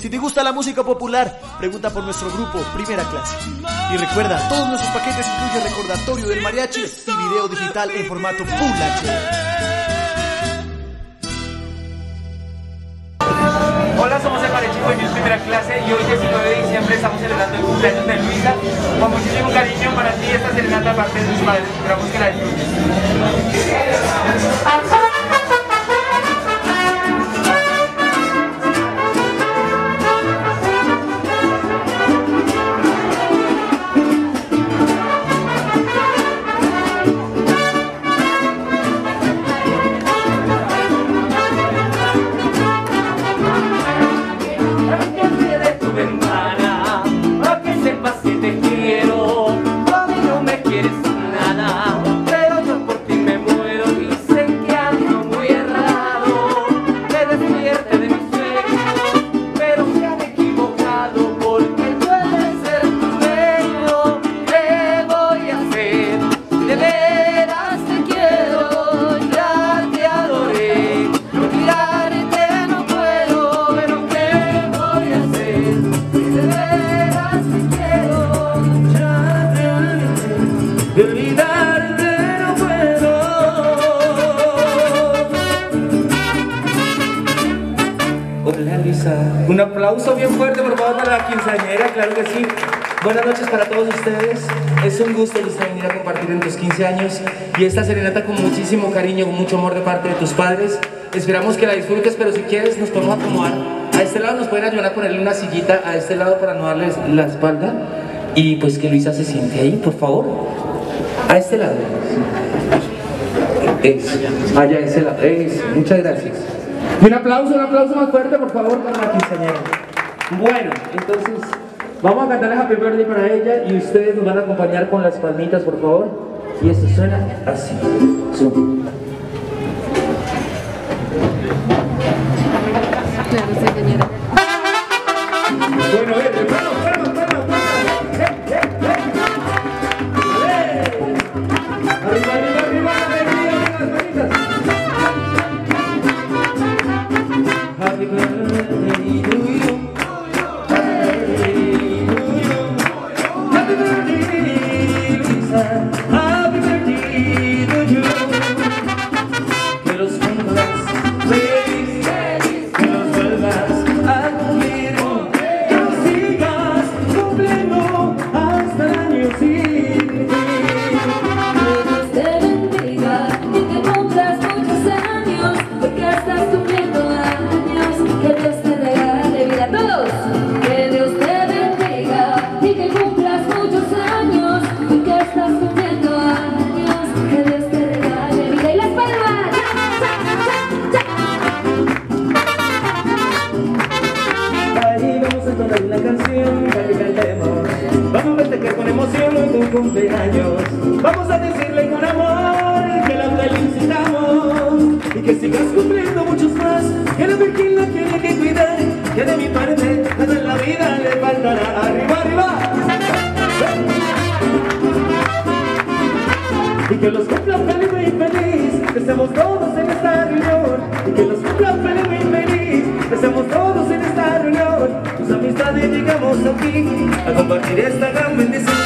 Si te gusta la música popular, pregunta por nuestro grupo Primera Clase. Y recuerda, todos nuestros paquetes incluyen recordatorio del mariachi y video digital en formato Full HD. Hola, somos el Mariachi Juvenil Primera Clase y hoy 19 de diciembre estamos celebrando el cumpleaños de Luisa. Con muchísimo cariño para ti esta serenata parte de tus padres. Esperamos que la disfrutes. Quinceañera, claro que sí. Buenas noches para todos ustedes. Es un gusto Lisa venir a compartir en tus 15 años y esta serenata con muchísimo cariño, con mucho amor de parte de tus padres. Esperamos que la disfrutes, pero si quieres nos podemos acomodar. A este lado nos pueden ayudar a ponerle una sillita a este lado para no darles la espalda. Y pues que Luisa se siente ahí, por favor. A este lado. Eso. Allá ese lado. Muchas gracias. Y un aplauso, un aplauso más fuerte, por favor, para la quinceañera. Bueno, entonces, vamos a cantarle Happy Birthday para ella y ustedes nos van a acompañar con las palmitas, por favor. Y esto suena así. Zoom. Claro. Que los cumpla feliz y feliz, que estemos todos en esta reunión. Y que los cumpla feliz y feliz, que estemos todos en esta reunión. Tus amistades llegamos aquí a compartir esta gran bendición, bendición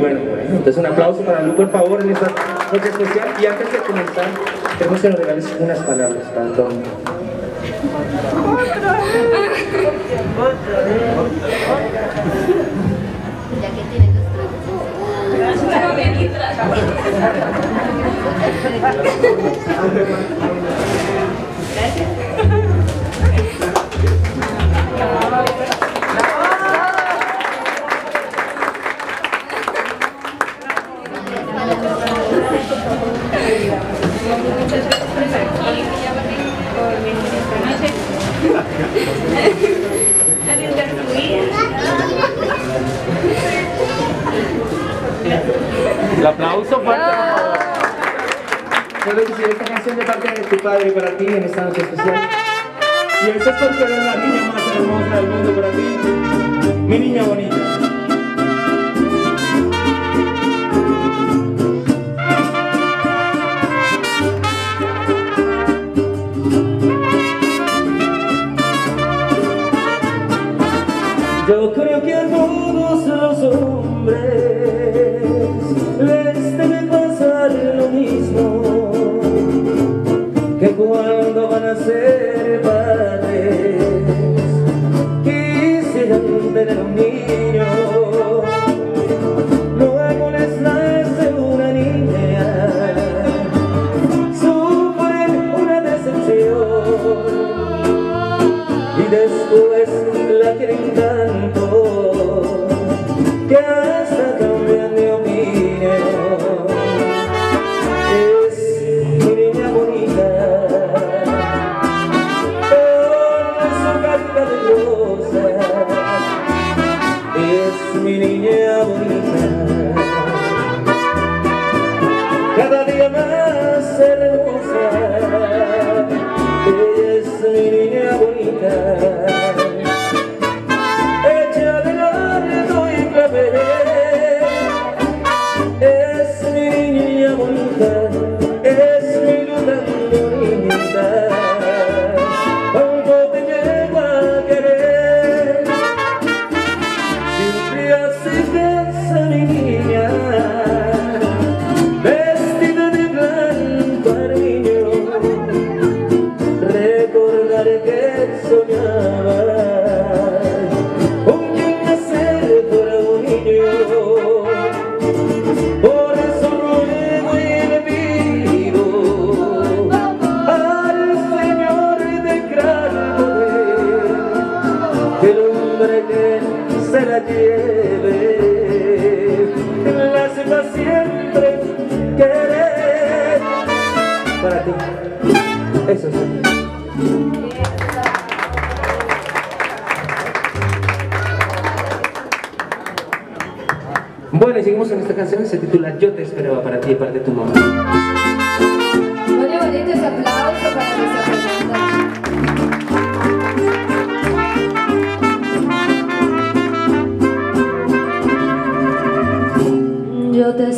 Bueno, entonces un aplauso para Lu, por favor, en esta noche especial. Y antes de comenzar, queremos que nos regales unas palabras para Antonio. Ya que tiene canción de parte de tu padre para ti en esta noche especial. Y eso es porque eres la niña más hermosa del mundo para ti, mi niña bonita. hombre que se la lleve. La sepa siempre querer. Para ti. Eso es Bueno, y seguimos en esta canción, se titula Yo te esperaba para ti y para de tu mamá.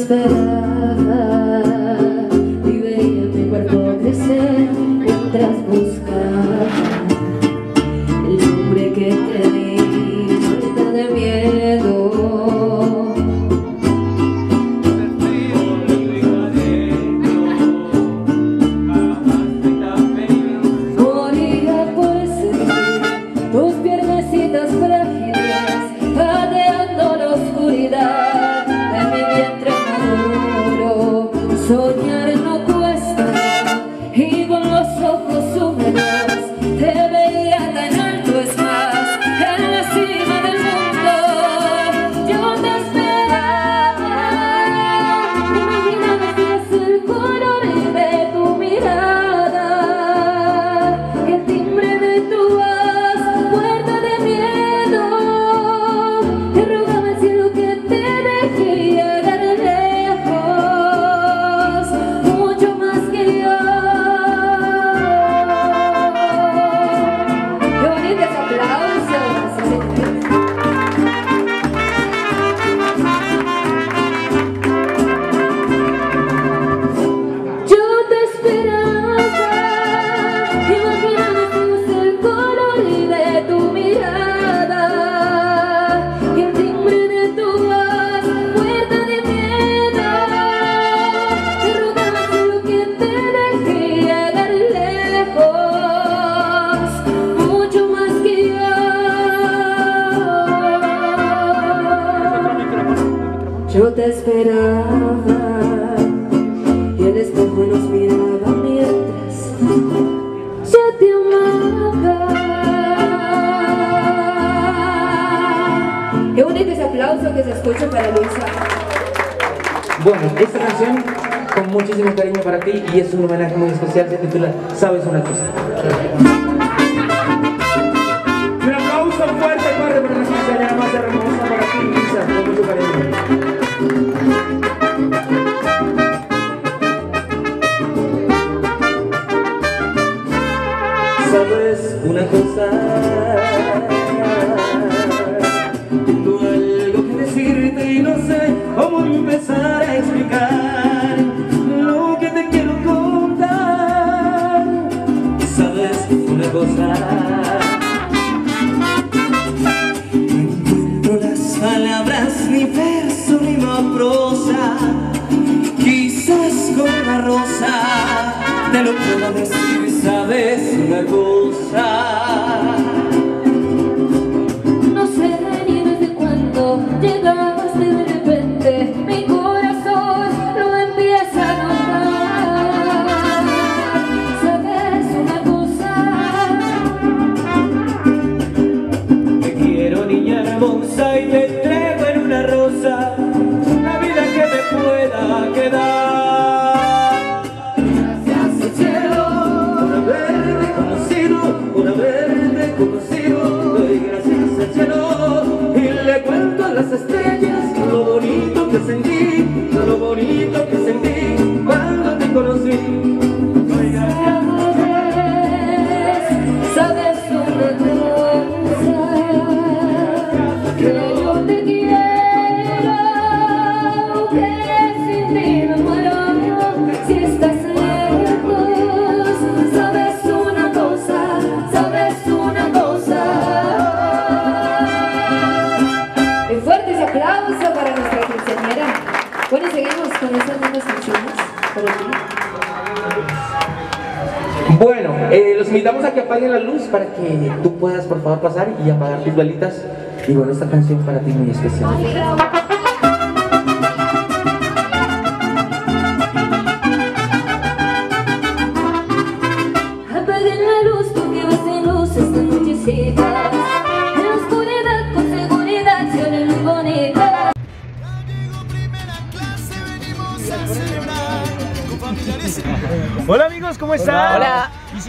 better esperaba. Y el espejo nos miraba mientras yo te amaba. Qué bonito ese aplauso que se escucha para Luisa. Bueno, esta canción con muchísimo cariño para ti y es un homenaje muy especial, se titula Sabes una cosa Un aplauso fuerte para la señora más hermosa para ti, Luisa, con mucho cariño. para que tú puedas por favor pasar y apagar tus velitas. Y bueno, esta canción para ti muy especial.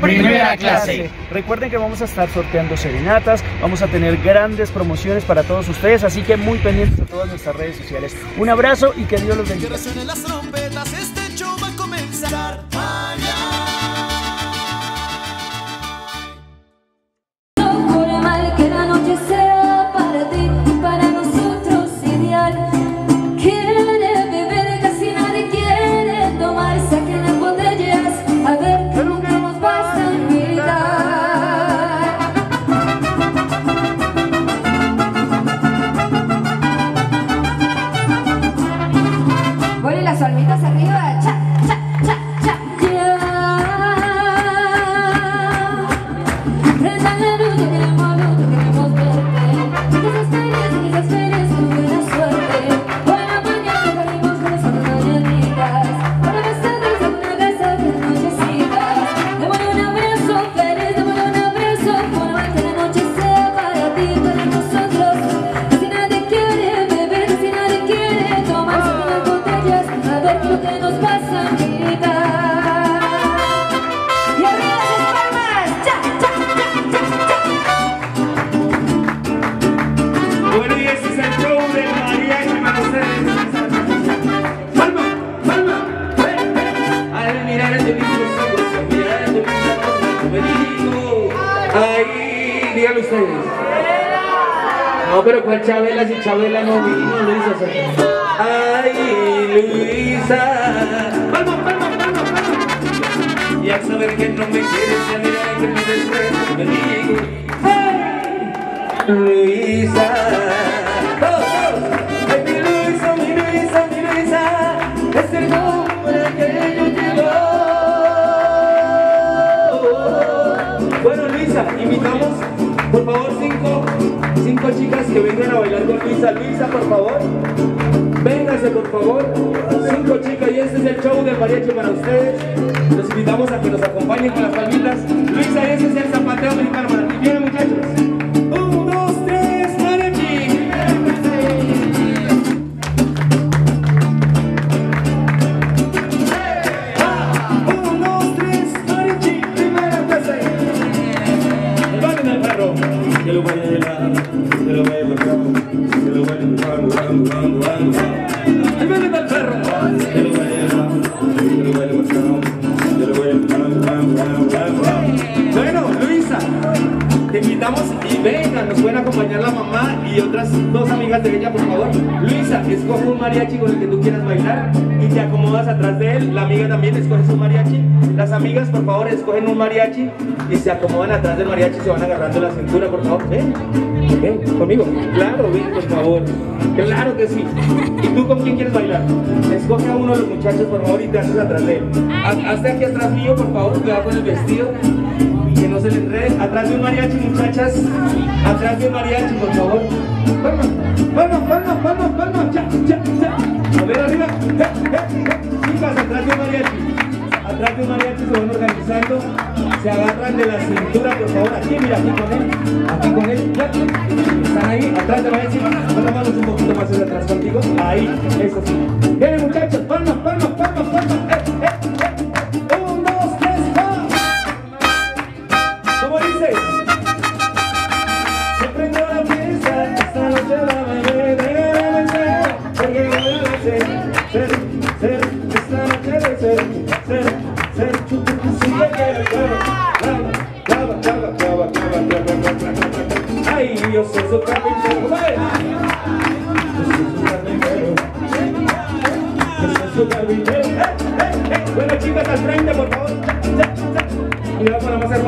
primera clase. Recuerden que vamos a estar sorteando serenatas, vamos a tener grandes promociones para todos ustedes, así que muy pendientes de todas nuestras redes sociales. Un abrazo y que Dios los bendiga. No, pero ¿cuál Chabela? Si Chabela no vino, Luisa. Ay, Luisa. ¡Vamos, vamos, vamos, vamos! Y al saber que no me quieres, ya que me desprecio me Luisa. ¡Todos, ¡Ay, mi Luisa, mi Luisa, mi Luisa! Es el nombre que yo llevo. Bueno, Luisa, invitamos por favor cinco, cinco chicas que vengan a bailar con Luisa Luisa, por favor Vénganse por favor, cinco chicas y este es el show del mariachi para ustedes. Los invitamos a que nos acompañen con las palmitas. Luisa, ese es el zapateo mexicano para ti. Acompañar la mamá y otras dos amigas de ella, por favor. Luisa, escoge un mariachi con el que tú quieras bailar y te acomodas atrás de él. La amiga también escoge su mariachi. Las amigas, por favor, escogen un mariachi y se acomodan atrás del mariachi y se van agarrando la cintura, por favor. Ven, ven, conmigo. Claro, ven, por favor. Claro que sí. ¿Y tú con quién quieres bailar? Escoge a uno de los muchachos, por favor, y te haces atrás de él. Haz- Hazte aquí atrás mío, por favor, cuidado con el vestido que no se le enrede. Atrás de un mariachi, muchachas. Atrás de un mariachi, por favor. Vamos, vamos, vamos, vamos. Ya, ya, ya. A arriba. Chicas, atrás de un mariachi. Atrás de un mariachi se van organizando. Se agarran de la cintura, por favor. Aquí, mira, aquí con él. Aquí con él. Ya. Están ahí, atrás del mariachi. Vamos, vamos un poquito más hacia atrás contigo. Ahí, eso sí. Vienen, muchachos. Palmas, palmas, palmas,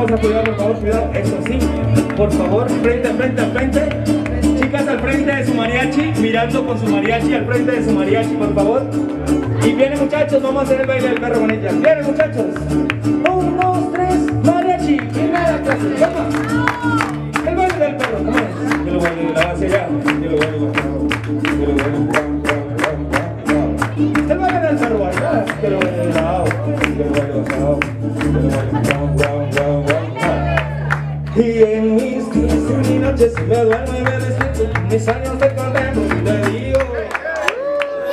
Más hermosa, cuidado por favor, cuidado, eso sí, por favor, frente, frente, al frente. Chicas al frente de su mariachi, mirando con su mariachi al frente de su mariachi, por favor. Y vienen muchachos, vamos a hacer el baile del perro con. Vienen muchachos. Un, dos, tres, mariachi. Primera clase, vamos. El baile del perro, ¿cómo es? Yo lo bailo la base ya. Yo lo bailo de la Yo lo bailo el baile del perro, baila. Yo lo bailo. Yo lo bailo de lado. Yo lo bailo Y en mis días, mis noches, me duermo y me despierto. Mis años te contemplo y te digo.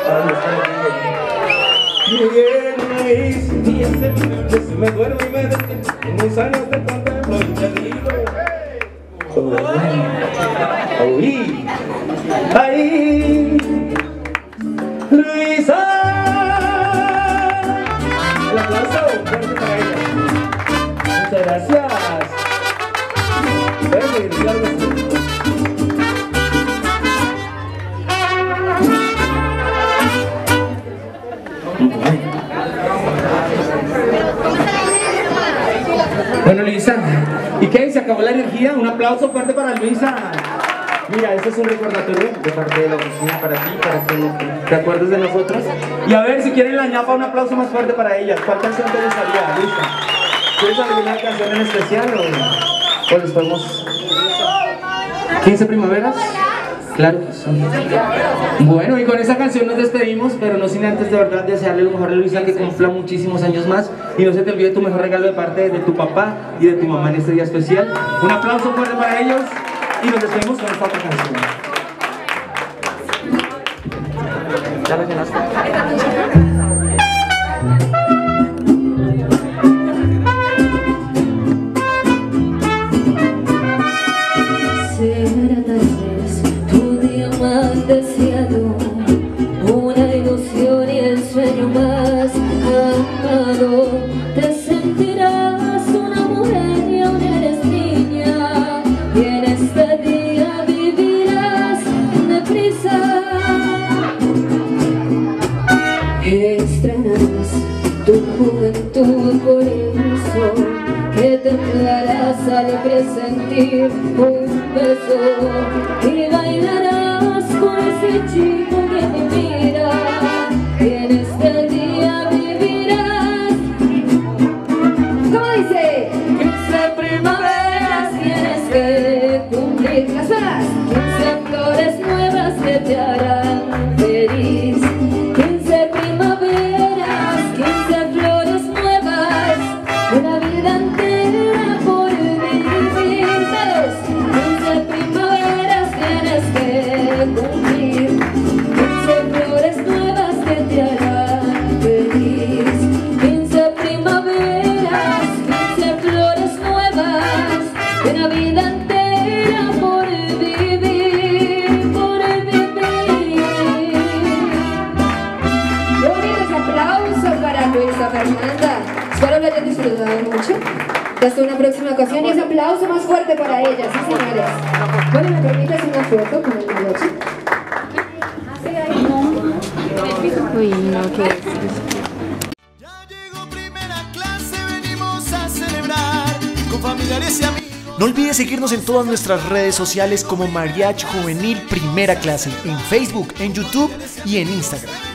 ¿Dónde está el Y en mis días, mis noches, me duermo y me despierto. Mis años te contemplo y te digo. Uy, ahí, Luisa. El aplauso. Muchas gracias. Acabó la energía? Un aplauso fuerte para Luisa. Mira, este es un recordatorio de parte de la oficina para ti, para que te acuerdes de nosotros. Y a ver, si quieren la ñapa, un aplauso más fuerte para ellas. ¿Cuál canción te gustaría, Luisa? ¿Quieres alguna canción en especial o, o les podemos... ¿15 primaveras? Claro que sí. Bueno, y con esa canción nos despedimos, pero no sin antes de verdad desearle lo mejor a Luisa que cumpla muchísimos años más y no se te olvide tu mejor regalo de parte de tu papá y de tu mamá en este día especial. Un aplauso fuerte para ellos y nos despedimos con esta otra canción. ¿Ya? decir. 15 flores nuevas te harán una próxima ocasión y ese aplauso más fuerte para ella, sí señores. Bueno, ¿me permites una foto con el mariachi? Uy, no, qué Ya llegó primera clase, venimos a celebrar con familiares y amigos. No olvides seguirnos en todas nuestras redes sociales como Mariachi Juvenil Primera Clase, en Facebook, en YouTube y en Instagram.